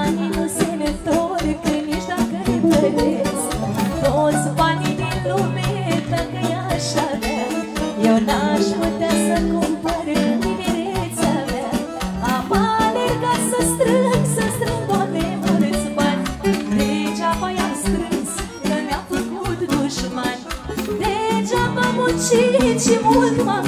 ani nu se ne torc Nici dacă ne păresc Toți banii din lume Dacă e așa mea Eu n-aș putea să cumpăr Tinerețea mea. Am alergat să strâng Să strâng, Doamne, mulți bani. Degeaba i-am strâns Că mi-a făcut dușmani. Degeaba muncit și mult m-am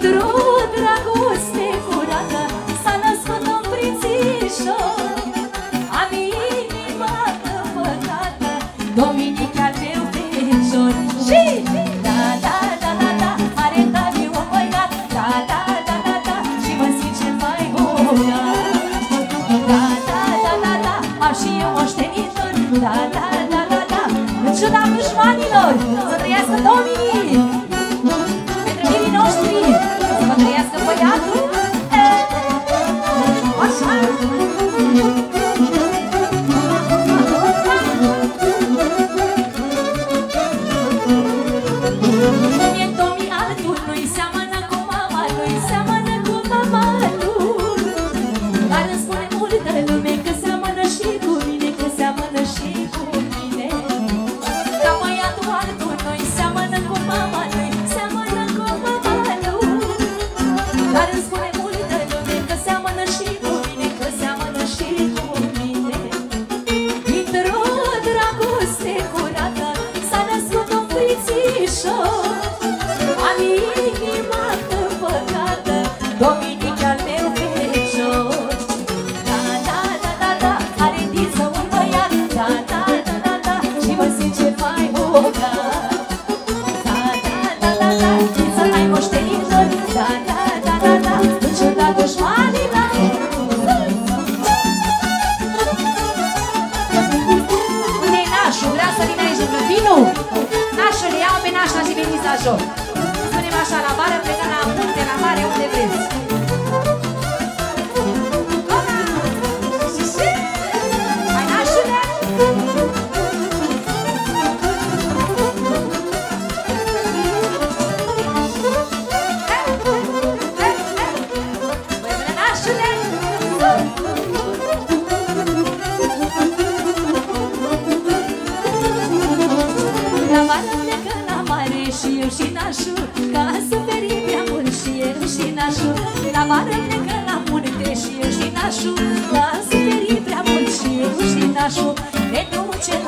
Într-o dragoste curată S-a născut un prințișor Am inima împăcată Dominic al meu fecior Și da, da, da, da, da Are tare un băiat Da, da, da, da, da Și mă simt cel mai bogat Da, da, da, da, da Am și eu moștenitor Da, da, da, da, da În ciuda dușmanilor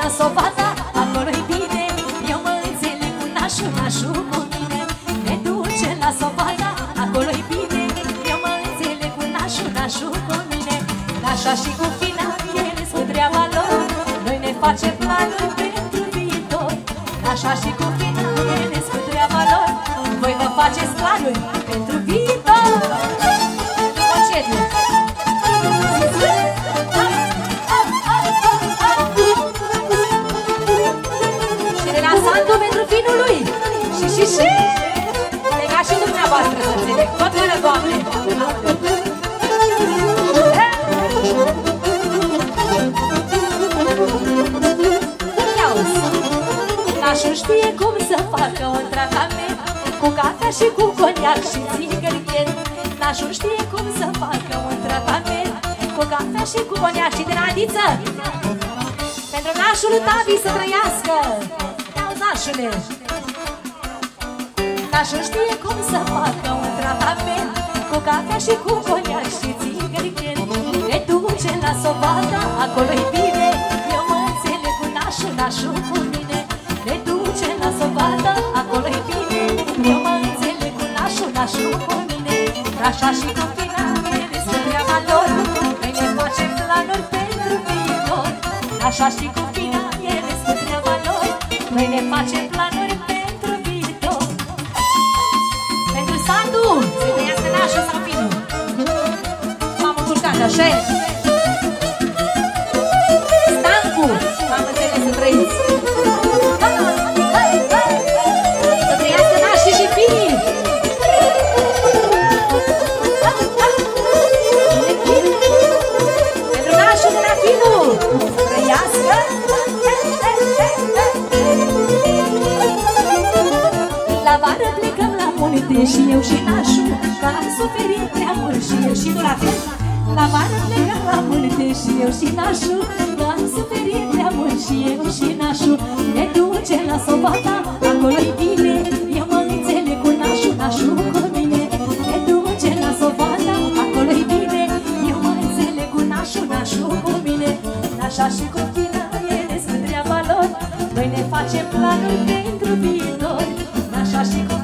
duce la sovata, acolo-i bine. Eu mă înțeleg cu nașul, nașul cu mine. Ne duce la sovata, acolo-i bine. Eu mă înțeleg cu nașul, nașul cu mine. Nașa și cu fina, ele sunt treaba lor. Noi ne facem planuri pentru viitor. Așa și cu finalele cu treaba lor. Voi vă faceți planuri pentru viitor și cu coniac și țigărghen Nașul știe cum să facă un tratament Cu cafea și cu coniac și din adiță Pentru nașul Tavi să trăiască! Ia-uzi, nașule! Nașul știe cum să facă un tratament Cu cafea și cu coniac și țigărghen Ne duce la sovata, acolo-i bine. Eu mă înțeleg cu nașul, nașul cu mine. Ne duce la sovata, acolo-i bine. Eu mă înțeleg cu nașul, nașul cu mine Așa și cu finalele sunt treaba lor Noi ne facem planuri pentru viitor Așa și cu finalele sunt treaba lor Noi ne facem planuri pentru viitor Pentru Sandu! Să trăiască nașul sau finul! M-am încurcat, așa e? Și eu și nașul Că am suferit prea mult și eu și nu la fel La vară plecăm la munte și eu și nașul Că am suferit prea mult și eu și nașul. Ne duce la sobata, acolo-i bine Eu mă înțeleg cu nașul, nașul cu mine. Ne duce la sobata, acolo-i bine Eu mă înțeleg cu nașul, nașul cu mine. Nașa și copila, ele sunt treaba lor Noi ne facem planuri pentru viitor. Nașa și copila,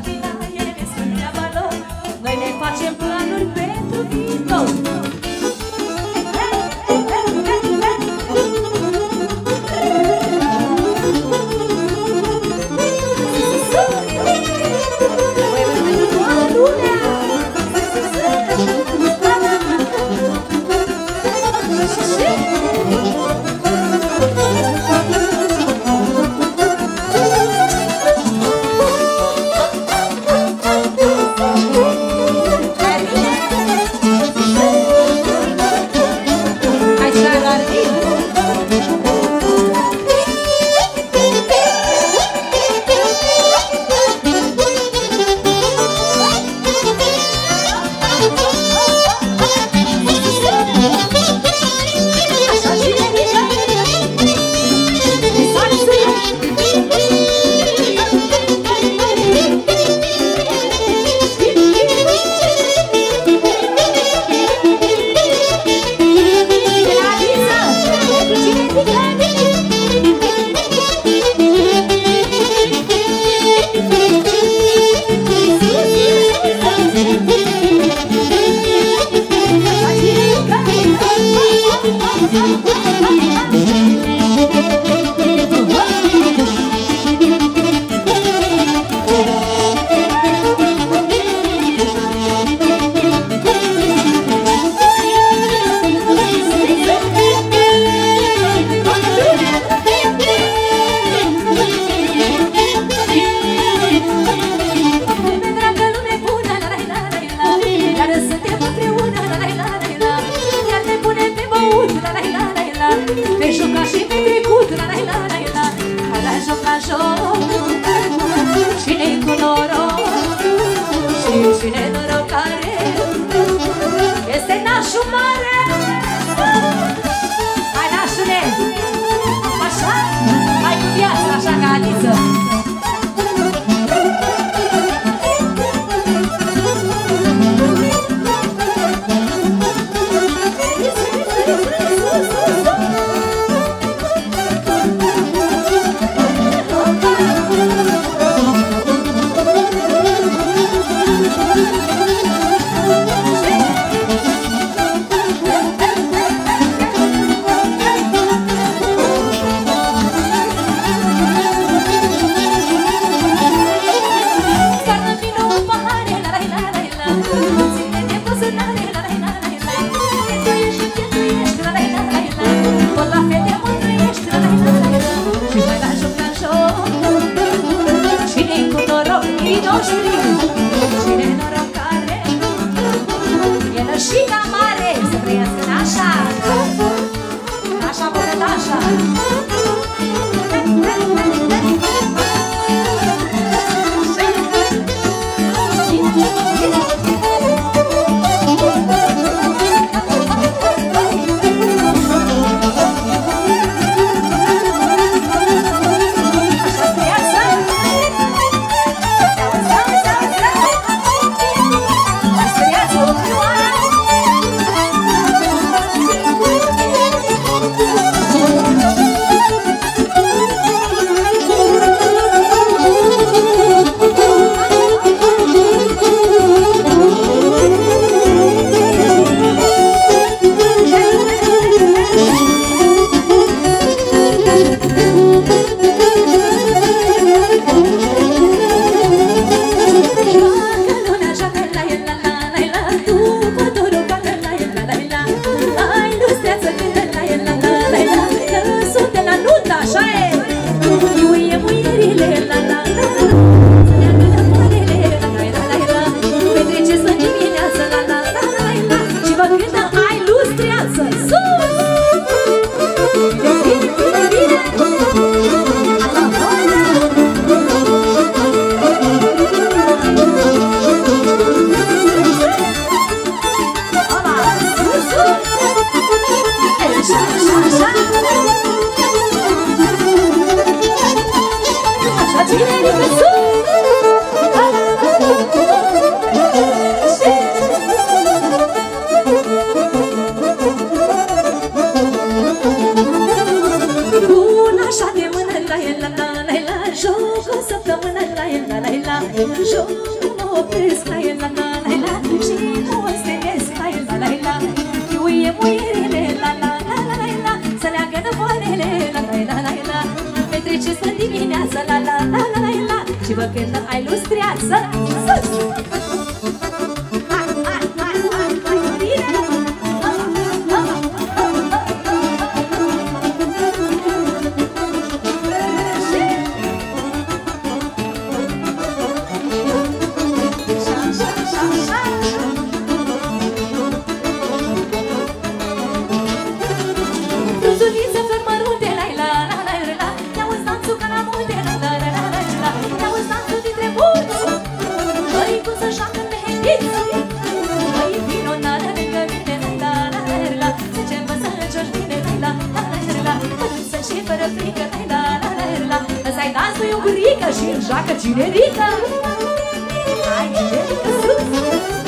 Tomorrow. zilele La la la la la. Petreceți dimineața La la la la la la. Și vă cântă ai lustreață. Sus! să joacă pe heliță Băi, vino, n-are lângă mine, la la la la Să ce mă să joci bine, la la la la la Să și fără frică, la la la la la Să-i dans lui o gurică și îl joacă cinerică Hai, cinerică, sus!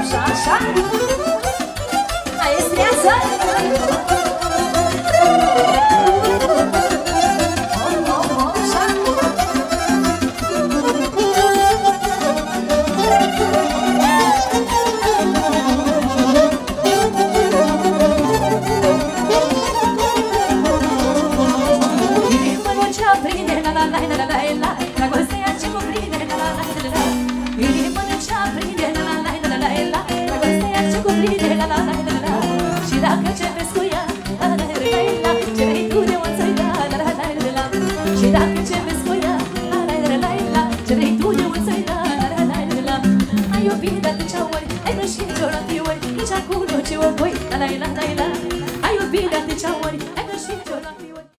Așa, așa Maestrează